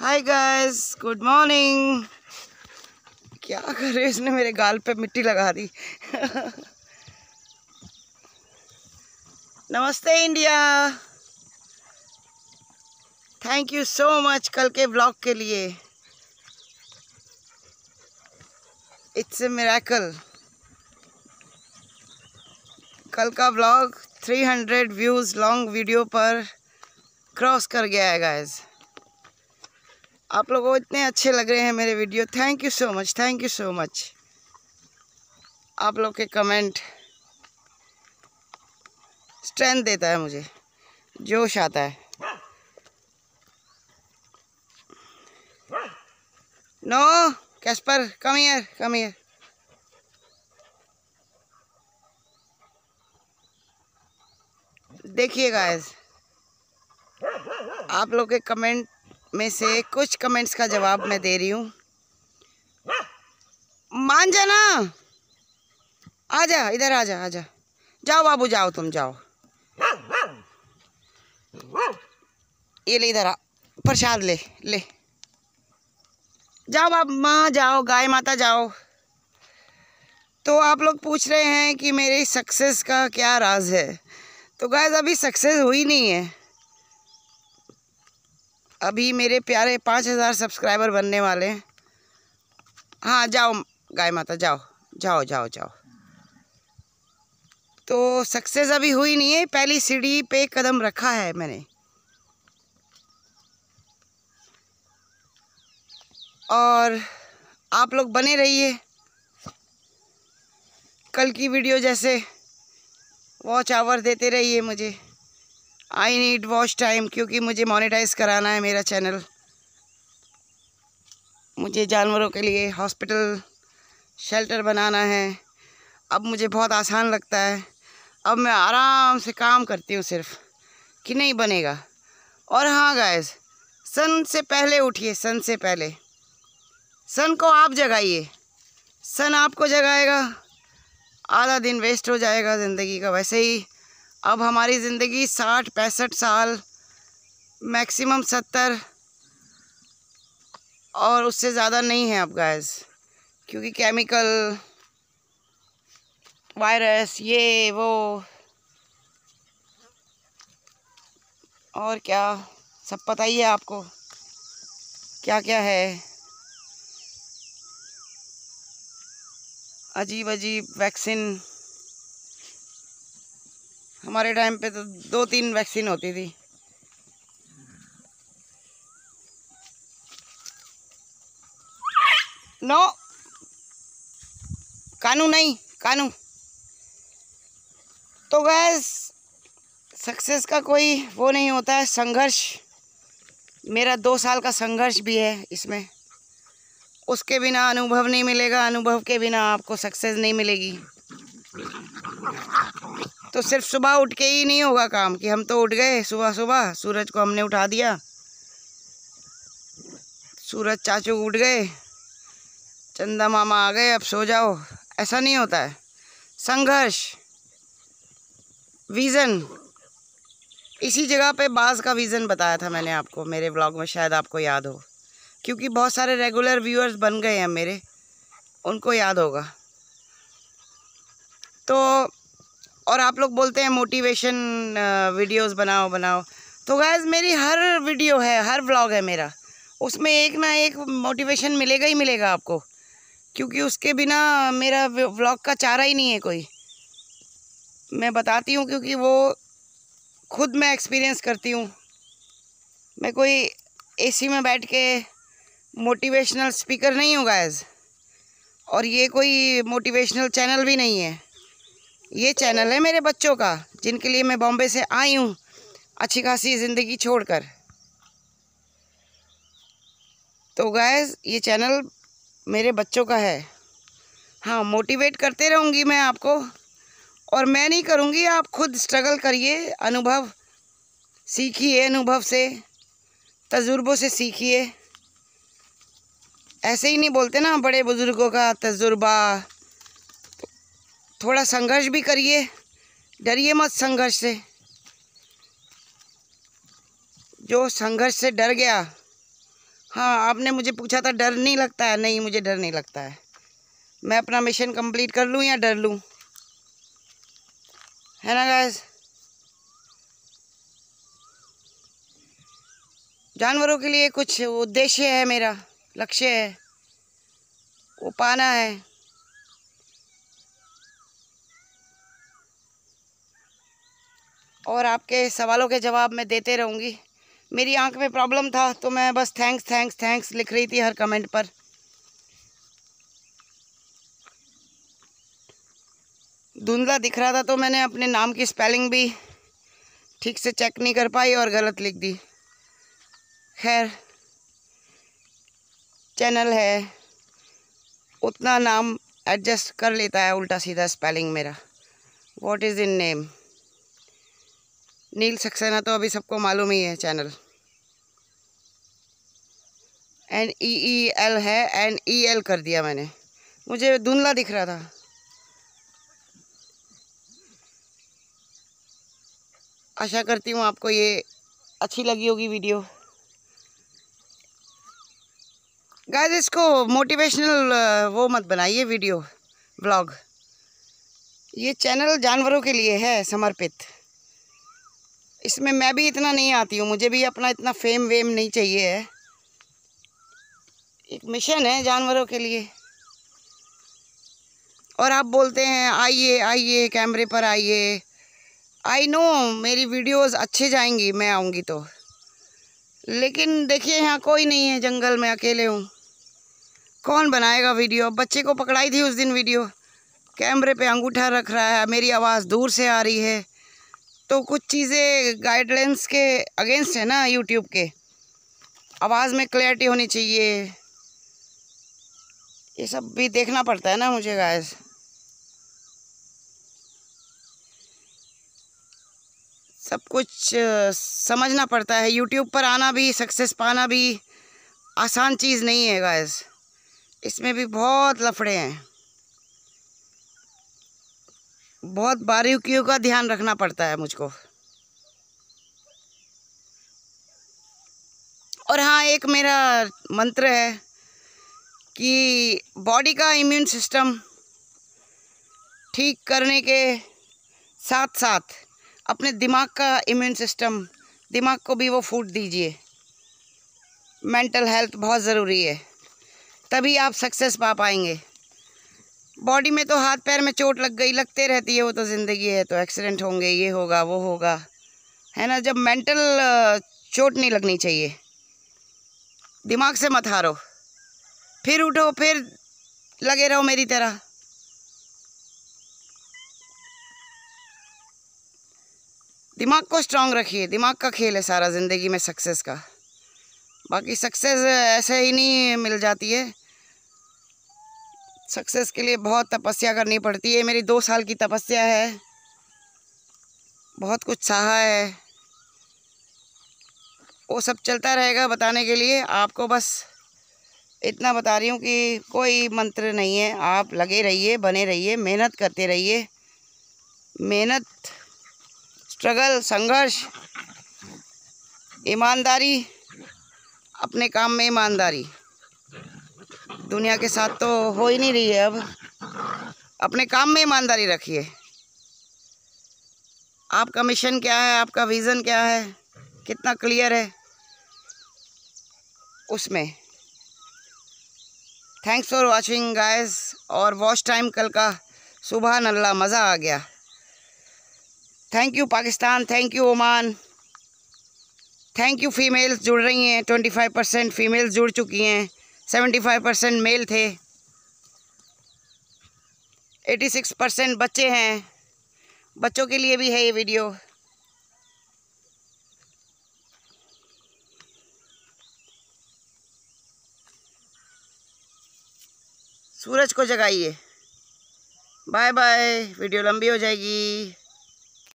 Hi guys good morning क्या कर रहे इसने मेरे गाल पे मिट्टी लगा दी। नमस्ते India. Thank you so much कल के ब्लॉग के लिए। इट्स ए मेरेकल कल का ब्लॉग 300 व्यूज़ लॉन्ग वीडियो पर क्रॉस कर गया है गाइस आप लोगों को इतने अच्छे लग रहे हैं मेरे video. Thank you so much thank you so much आप लोग के कमेंट स्ट्रेंथ देता है मुझे, जोश आता है। No Casper come here come here देखिए गाइस आप लोग के कमेंट में से कुछ कमेंट्स का जवाब मैं दे रही हूँ। मान जाना आ जा इधर आ जा आ जा जाओ बाबू, जाओ तुम, जाओ। ये ले इधर आ, प्रसाद ले ले। जाओ बाबू, माँ, जाओ, गाय माता, जाओ। तो आप लोग पूछ रहे हैं कि मेरी सक्सेस का क्या राज है? तो गाय अभी सक्सेस हुई नहीं है। अभी मेरे प्यारे पाँच हज़ार सब्सक्राइबर बनने वाले हैं। हाँ जाओ, गाय माता, जाओ जाओ जाओ जाओ। तो सक्सेस अभी हुई नहीं है, पहली सीढ़ी पे कदम रखा है मैंने। और आप लोग बने रहिए। कल की वीडियो जैसे वॉच आवर देते रहिए मुझे। आई नीड वॉच टाइम क्योंकि मुझे मोनेटाइज कराना है मेरा चैनल मुझे जानवरों के लिए हॉस्पिटल शेल्टर बनाना है। अब मुझे बहुत आसान लगता है। अब मैं आराम से काम करती हूँ सिर्फ़, कि नहीं बनेगा। और हाँ गैस सन से पहले उठिए सन से पहले। सन को आप जगाइए। सन आपको जगाएगा। आधा दिन वेस्ट हो जाएगा ज़िंदगी का, वैसे ही अब हमारी ज़िंदगी साठ, पैंसठ साल, मैक्सिमम सत्तर, और उससे ज़्यादा नहीं है अब गैस क्योंकि केमिकल वायरस ये, वो, और क्या? सब पता ही है आपको. क्या क्या है? अजीब अजीब वैक्सीन हमारे टाइम पे तो दो तीन वैक्सीन होती थी। नो। कानू नहीं, कानू। तो गैस, सक्सेस का कोई वो नहीं होता है, संघर्ष। मेरा दो साल का संघर्ष भी है इसमें। उसके बिना अनुभव नहीं मिलेगा, अनुभव के बिना आपको सक्सेस नहीं मिलेगी। तो सिर्फ़ सुबह उठ के ही नहीं होगा काम कि हम तो उठ गए सुबह सुबह, सूरज को हमने उठा दिया। सूरज चाचू उठ गए। चंदा मामा आ गए, अब सो जाओ। ऐसा नहीं होता है। संघर्ष, विज़न। इसी जगह पे बाज़ का विज़न बताया था मैंने आपको, मेरे ब्लॉग में शायद आपको याद हो। क्योंकि बहुत सारे रेगुलर व्यूअर्स बन गए हैं मेरे, उनको याद होगा। तो और आप लोग बोलते हैं मोटिवेशन वीडियोस बनाओ बनाओ। तो गैज़ मेरी हर वीडियो है, हर व्लॉग है मेरा। उसमें एक ना एक मोटिवेशन मिलेगा ही मिलेगा आपको। क्योंकि उसके बिना मेरा व्लॉग का चारा ही नहीं है कोई। मैं बताती हूँ क्योंकि वो खुद मैं एक्सपीरियंस करती हूँ। मैं कोई एसी में बैठ के मोटिवेशनल स्पीकर नहीं हूँ गैज़ और ये कोई मोटिवेशनल चैनल भी नहीं है। ये चैनल है मेरे बच्चों का, जिनके लिए मैं बॉम्बे से आई हूँ अच्छी खासी ज़िंदगी छोड़कर। तो गैस ये चैनल मेरे बच्चों का है। हाँ मोटिवेट करते रहूँगी मैं आपको, और मैं नहीं करूँगी आप खुद स्ट्रगल करिए, अनुभव सीखिए, अनुभव से, तजुर्बों से सीखिए। ऐसे ही नहीं बोलते ना बड़े बुज़ुर्गों का तजुर्बा थोड़ा संघर्ष भी करिए। डरिए मत संघर्ष से। जो संघर्ष से डर गया। हाँ आपने मुझे पूछा था, डर नहीं लगता है? नहीं, मुझे डर नहीं लगता है। मैं अपना मिशन कंप्लीट कर लूँ या डर लूँ? है ना गैस जानवरों के लिए कुछ उद्देश्य है मेरा, लक्ष्य है। वो पाना है। और आपके सवालों के जवाब मैं देते रहूँगी। मेरी आँख में प्रॉब्लम था तो मैं बस थैंक्स थैंक्स थैंक्स लिख रही थी हर कमेंट पर। धुंधला दिख रहा था तो मैंने अपने नाम की स्पेलिंग भी ठीक से चेक नहीं कर पाई और गलत लिख दी। खैर चैनल है। उतना नाम एडजस्ट कर लेता है उल्टा सीधा स्पेलिंग मेरा। What is in name Neel Saxena तो अभी सबको मालूम ही है channel. N E E L है एन ई एल कर दिया मैंने। मुझे धुंधला दिख रहा था। आशा करती हूँ आपको ये अच्छी लगी होगी वीडियो। गाइस, इसको मोटिवेशनल वो मत बनाइए वीडियो, ब्लॉग। ये चैनल जानवरों के लिए है, समर्पित। इसमें मैं भी इतना नहीं आती हूँ, मुझे भी अपना इतना फेम वेम नहीं चाहिए है। एक मिशन है जानवरों के लिए। और आप बोलते हैं, आइए आइए, कैमरे पर आइए। आई नो मेरी वीडियोस अच्छे जाएँगी, मैं आऊँगी तो। लेकिन देखिए, यहाँ कोई नहीं है जंगल में, अकेले हूँ। कौन बनाएगा वीडियो बच्चे को पकड़ाई थी उस दिन वीडियो कैमरे पे अंगूठा रख रहा है, मेरी आवाज़ दूर से आ रही है। तो कुछ चीज़ें गाइडलाइंस के अगेंस्ट है ना यूट्यूब के। आवाज़ में क्लैरिटी होनी चाहिए। ये सब भी देखना पड़ता है ना मुझे गाइस सब कुछ समझना पड़ता है। यूट्यूब पर आना भी सक्सेस पाना भी आसान चीज़ नहीं है गाइस इसमें भी बहुत लफड़े हैं। बहुत बारीकियों का ध्यान रखना पड़ता है मुझको। और हाँ एक मेरा मंत्र है कि बॉडी का इम्यून सिस्टम ठीक करने के साथ साथ अपने दिमाग का इम्यून सिस्टम दिमाग को भी वो फूट दीजिए। मेंटल हेल्थ बहुत ज़रूरी है, तभी आप सक्सेस पा पाएँगे। बॉडी में तो हाथ पैर में चोट लग गई, लगते रहती है वो तो ज़िंदगी है तो एक्सीडेंट होंगे, ये होगा, वो होगा। है ना, जब मेंटल चोट नहीं लगनी चाहिए। दिमाग से मत हारो। फिर उठो, फिर लगे रहो मेरी तरह। दिमाग को स्ट्रांग रखिए, दिमाग का खेल है सारा, ज़िंदगी में सक्सेस का। बाकी सक्सेस ऐसे ही नहीं मिल जाती है। सक्सेस के लिए बहुत तपस्या करनी पड़ती है। मेरी दो साल की तपस्या है। बहुत कुछ सहा है। वो सब चलता रहेगा बताने के लिए। आपको बस इतना बता रही हूँ कि कोई मंत्र नहीं है। आप लगे रहिए, बने रहिए, मेहनत करते रहिए। मेहनत स्ट्रगल संघर्ष, ईमानदारी, अपने काम में ईमानदारी। दुनिया के साथ तो हो ही नहीं रही है अब। अपने काम में ईमानदारी रखिए। आपका मिशन क्या है? आपका विज़न क्या है? कितना क्लियर है? उसमें। थैंक्स फॉर वाचिंग गाइस और वॉच टाइम कल का सुबह नल्ला मज़ा आ गया। Thank you Pakistan. Thank you Oman. Thank you females जुड़ रही हैं। ट्वेंटी फाइव परसेंट फीमेल्स जुड़ चुकी हैं। सेवेंटी फाइव परसेंट मेल थे। एटी सिक्स परसेंट बच्चे हैं। बच्चों के लिए भी है ये वीडियो। सूरज को जगाइए। बाय बाय, वीडियो लंबी हो जाएगी।